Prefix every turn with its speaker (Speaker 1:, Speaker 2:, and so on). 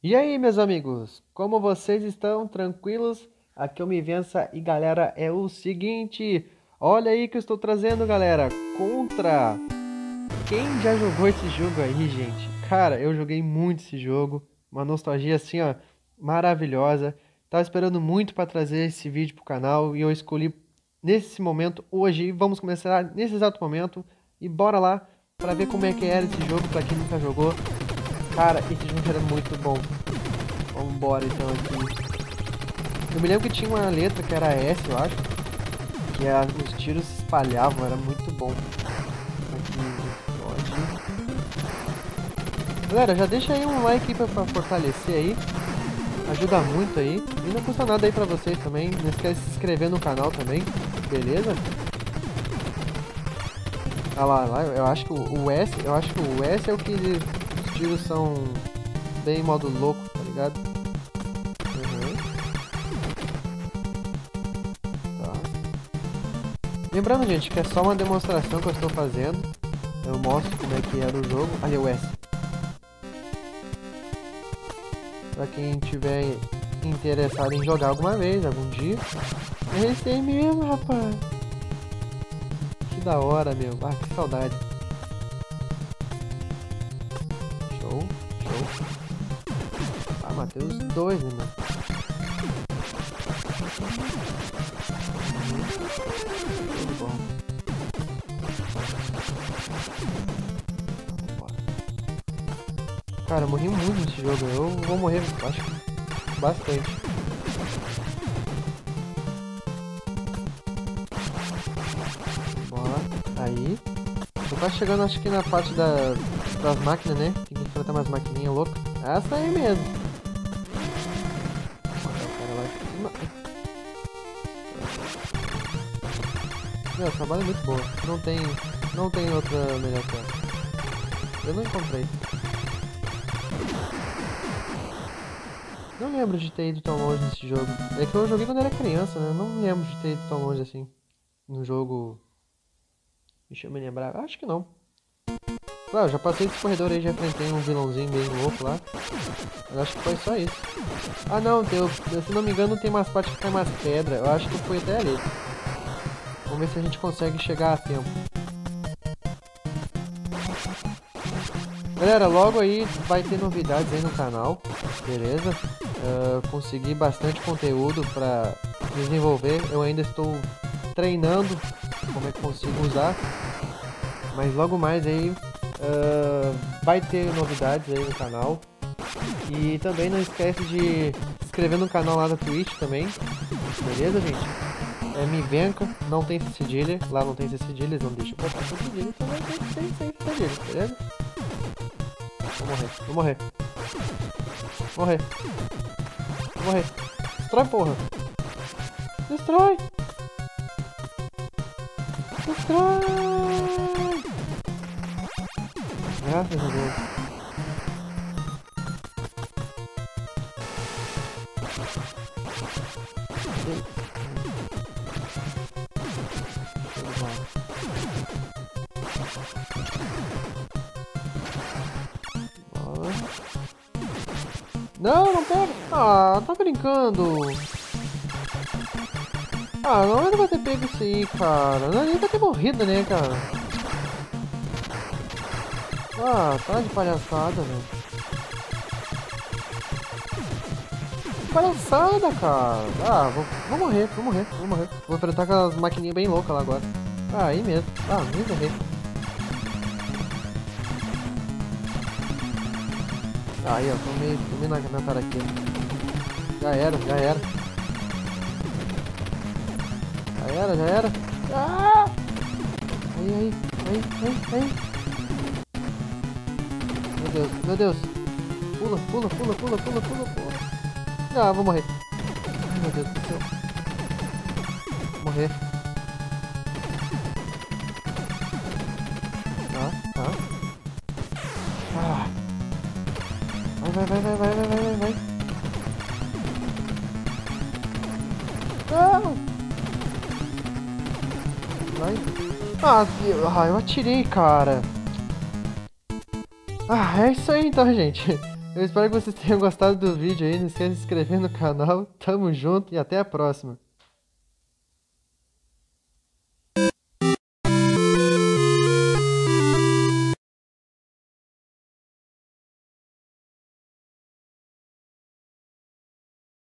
Speaker 1: E aí, meus amigos, como vocês estão? Tranquilos? Aqui eu me vença e galera, é o seguinte, olha aí que eu estou trazendo, galera, contra quem já jogou esse jogo aí, gente? Cara, eu joguei muito esse jogo, uma nostalgia assim, ó, maravilhosa. Tava esperando muito para trazer esse vídeo pro canal e eu escolhi nesse momento hoje. Vamos começar nesse exato momento e bora lá para ver como é que era esse jogo para quem nunca jogou. Cara, esse era muito bom. Vamos embora então aqui. Eu me lembro que tinha uma letra que era S, eu acho. Que a, os tiros se espalhavam, era muito bom. Aqui. Galera, já deixa aí um like pra, pra fortalecer aí. Ajuda muito aí. E não custa nada aí pra vocês também. Não esquece de se inscrever no canal também. Beleza? Ah lá, lá, eu acho que o S, eu acho que o S é o que tiros são bem modo louco, tá ligado? Uhum. Tá. Lembrando, gente, que é só uma demonstração que eu estou fazendo. Eu mostro como é que era o jogo. Ali o S. Pra quem tiver interessado em jogar alguma vez, algum dia. É esse aí mesmo, rapaz. Que da hora, meu. Ah, que saudade. Matei os dois, né, mano. Tudo bom. Cara, eu morri muito nesse jogo. Eu vou morrer, acho bastante. Bora. Aí. Quase chegando, acho que na parte da, das máquinas, né? Tem que enfrentar umas maquininhas loucas. Essa aí mesmo. Meu, trabalho é muito boa. Não tem, não tem outra melhor que. Eu não encontrei. Não lembro de ter ido tão longe nesse jogo. É que eu joguei quando era criança, né? Não lembro de ter ido tão longe assim. No jogo... Deixa eu me lembrar. Acho que não. Claro, já passei desse corredor aí, já enfrentei um vilãozinho meio louco lá. Mas acho que foi só isso. Ah não, se não me engano tem umas partes que tem umas pedras. Eu acho que fui até ali. Vamos ver se a gente consegue chegar a tempo. Galera, logo aí vai ter novidades aí no canal, beleza? Uh, consegui bastante conteúdo para desenvolver. Eu ainda estou treinando como é que consigo usar. Mas logo mais aí uh, vai ter novidades aí no canal. E também não esquece de se inscrever no canal lá da Twitch também. Beleza, gente? É Mivenka, não tem cedilha, lá não tem cedilhas, não deixa eu botar cedilha, então vai ter sem, sem cedilha, beleza? Vou morrer, vou morrer. Morrer. Morrer. Destrói, porra. Destrói. Destrói. Graças a Deus. Não, não pega. Ah, tá brincando. Ah, não era pra ter pego isso aí, cara. Não era pra ter morrido, né, cara? Ah, tá de palhaçada, velho. Palhaçada, cara. Ah, vou, vou morrer, vou morrer, vou morrer. Vou enfrentar com as maquininhas bem loucas lá agora. Ah, aí mesmo. Ah, nem morrer. Aí, ó, tomei, tomei na, na taraqueira. Já era, já era. Já era, já era. Ah! Aí, aí, aí, aí, aí. Meu Deus, meu Deus. Pula, pula, pula, pula, pula, pula, pula. Ah, vou morrer. Ai, meu Deus do céu. Vou morrer. vai, vai, vai, vai, vai, vai, vai, vai. Não! Vai. Ah, eu, ah, eu atirei, cara. Ah, é isso aí então, gente. Eu espero que vocês tenham gostado do vídeo aí. Não esqueça de se inscrever no canal. Tamo junto e até a próxima.